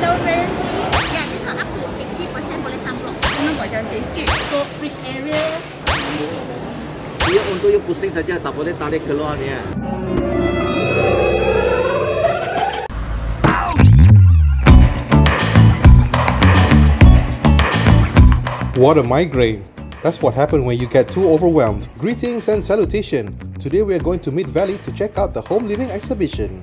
warranty. Ya, this one up to 80% boleh sunblock. Nampak cantik sikit. So, area. Dia untuk you pusing saja, tak boleh tarik keluar ni. What a migraine! That's what happens when you get too overwhelmed. Greetings and salutation! Today we are going to Mid Valley to check out the home living exhibition.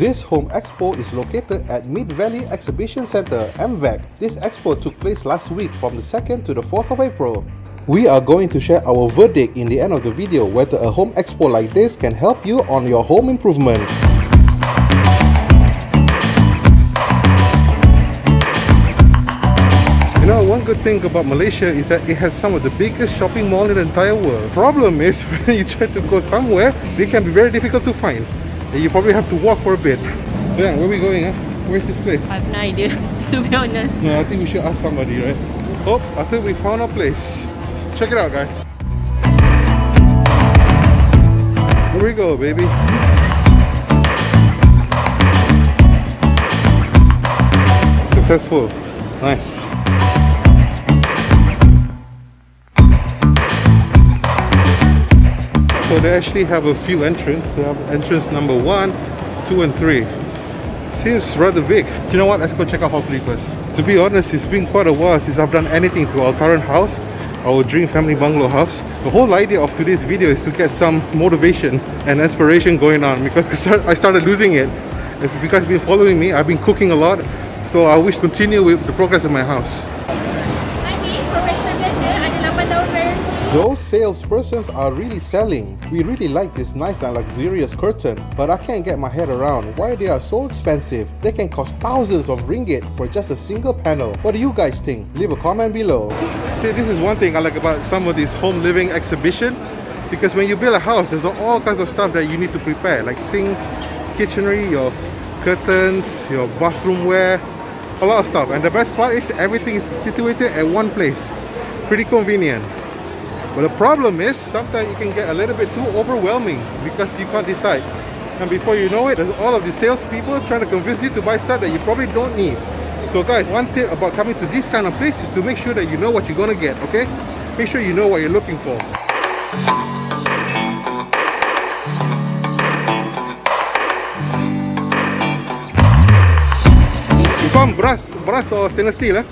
This home expo is located at Mid Valley Exhibition Center, MVEC. This expo took place last week from the 2nd to the 4th of April. We are going to share our verdict in the end of the video whether a home expo like this can help you on your home improvement. You know, one good thing about Malaysia is that it has some of the biggest shopping mall in the entire world. Problem is, when you try to go somewhere, they can be very difficult to find. And you probably have to walk for a bit. Yeah, where are we going? Huh? Where's this place? I have no idea, to be honest. No, I think we should ask somebody, right? Oh, I think we found our place. Check it out, guys. Here we go, baby. Successful. Nice. So they actually have a few entrances. They have entrance number one, two, and three. Seems rather big. You know what? Let's go check out hall three first. To be honest, it's been quite a while since I've done anything to our current house, our dream family bungalow house. The whole idea of today's video is to get some motivation and inspiration going on because I I started losing it. If you guys have been following me, I've been cooking a lot, so I wish to continue with the progress of my house. Those salespersons are really selling. We really like this nice and luxurious curtain, but I can't get my head around why they are so expensive. They can cost thousands of ringgit for just a single panel. What do you guys think? Leave a comment below. See, this is one thing I like about some of these home living exhibition because when you build a house, there's all kinds of stuff that you need to prepare, like sinks, kitchenry, your curtains, your bathroom wear, a lot of stuff. And the best part is everything is situated at one place. Pretty convenient. But the problem is sometimes you can get a little bit too overwhelming because you can't decide. And before you know it, there's all of the salespeople trying to convince you to buy stuff that you probably don't need. So guys, one tip about coming to this kind of place is to make sure that you know what you're gonna get, okay? Make sure you know what you're looking for. You found brass, brass or stainless steel, eh?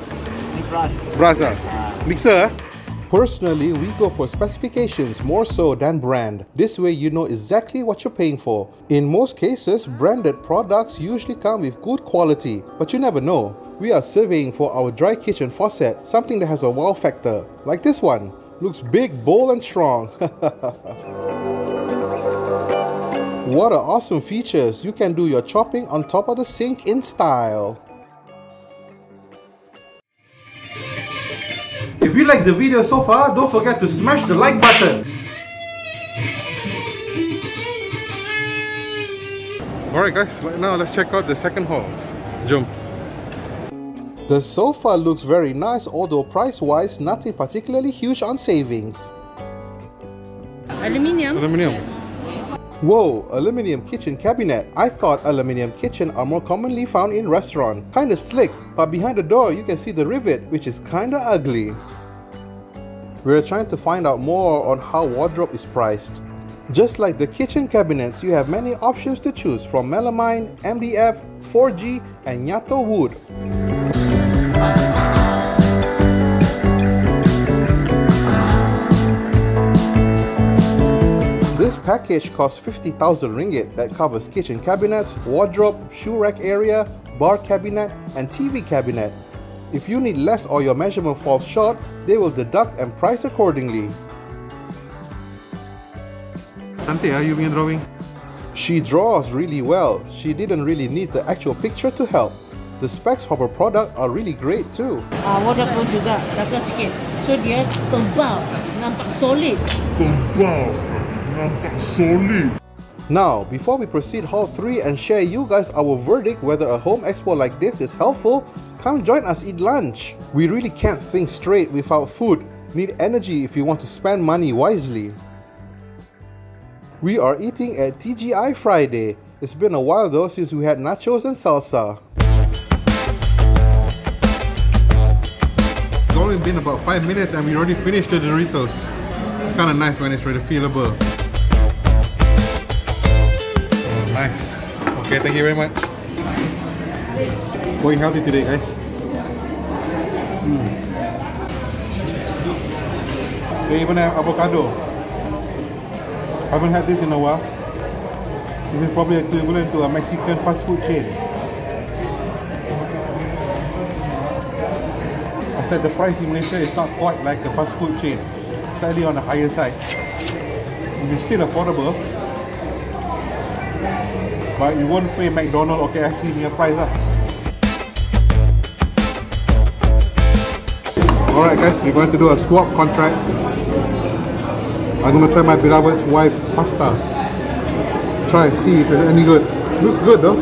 Brush. Brass, ah. Mixer, ah? Personally, we go for specifications more so than brand. This way you know exactly what you're paying for. In most cases, branded products usually come with good quality, but you never know. We are surveying for our dry kitchen faucet, something that has a wow factor. Like this one. Looks big, bold and strong. what are awesome features. You can do your chopping on top of the sink in style. If like the video so far, don't forget to smash the like button. Alright guys, right now let's check out the second hall. Jump. The sofa looks very nice, although price-wise, nothing particularly huge on savings. Aluminium. Aluminium. Whoa, aluminium kitchen cabinet. I thought aluminium kitchen are more commonly found in restaurant. Kinda slick, but behind the door you can see the rivet, which is kinda ugly. We're trying to find out more on how wardrobe is priced. Just like the kitchen cabinets, you have many options to choose from melamine, MDF, 4G, and Nyatoh wood. This package costs 50,000 ringgit that covers kitchen cabinets, wardrobe, shoe rack area, bar cabinet, and TV cabinet. If you need less or your measurement falls short, they will deduct and price accordingly. Cantik ah, you punya drawing. She draws really well. She didn't really need the actual picture to help. The specs of her product are really great too. Ah, wardrobe pun juga jaga sikit. So dia tebal, nampak solid. tebal, nampak solid. Now, before we proceed Hall 3 and share you guys our verdict whether a home expo like this is helpful, come join us eat lunch. We really can't think straight without food. Need energy if you want to spend money wisely. We are eating at TGI Friday. It's been a while though since we had nachos and salsa. It's only been about 5 minutes and we already finished the Doritos. It's kind of nice when it's refillable. Nice. Okay, thank you very much. Going healthy today, guys. Mm. They even have avocado. Haven't had this in a while. This is probably equivalent to a Mexican fast food chain. I said the price in Malaysia is not quite like a fast food chain. Slightly on the higher side. It's still affordable. But you won't pay McDonald's or KFC near price lah. Alright guys, we're going to do a swap contract. I'm gonna try my beloved's wife's pasta. Try and see if it's any good. Looks good though.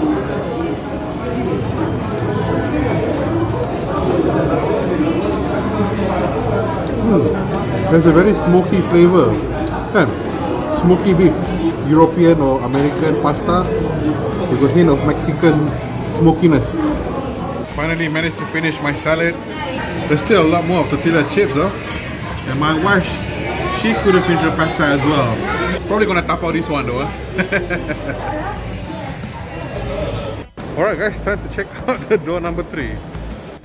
Mm. There's a very smoky flavor. Kan? Smoky beef. European or American pasta with a hint of Mexican smokiness. Finally managed to finish my salad. There's still a lot more of tortilla chips though. And my wife, she couldn't finish her pasta as well. Probably gonna tap out this one though. Huh? Alright guys, time to check out the door number 3.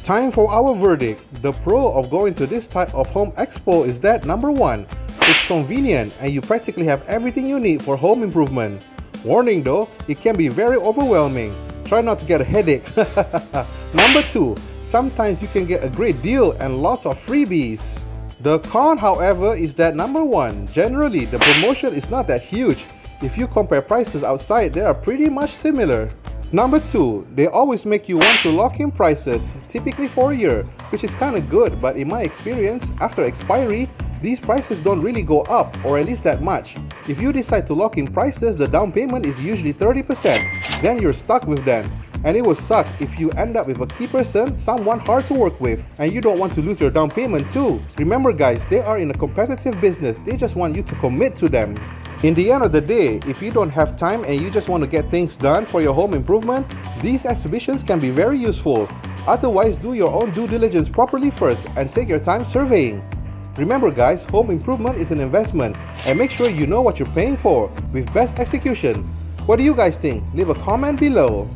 Time for our verdict. The pro of going to this type of home expo is that number 1, it's convenient and you practically have everything you need for home improvement. Warning though, it can be very overwhelming. Try not to get a headache. Number 2, sometimes you can get a great deal and lots of freebies. The con however is that number 1, generally the promotion is not that huge. If you compare prices outside, they are pretty much similar. Number 2, they always make you want to lock in prices, typically for a year, which is kinda good but in my experience, after expiry, these prices don't really go up or at least that much. If you decide to lock in prices, the down payment is usually 30%. Then you're stuck with them. And it will suck if you end up with a key person, someone hard to work with, and you don't want to lose your down payment too. Remember guys, they are in a competitive business, they just want you to commit to them. In the end of the day, if you don't have time and you just want to get things done for your home improvement, these exhibitions can be very useful. Otherwise, do your own due diligence properly first and take your time surveying. Remember guys, home improvement is an investment and make sure you know what you're paying for with best execution. What do you guys think? Leave a comment below.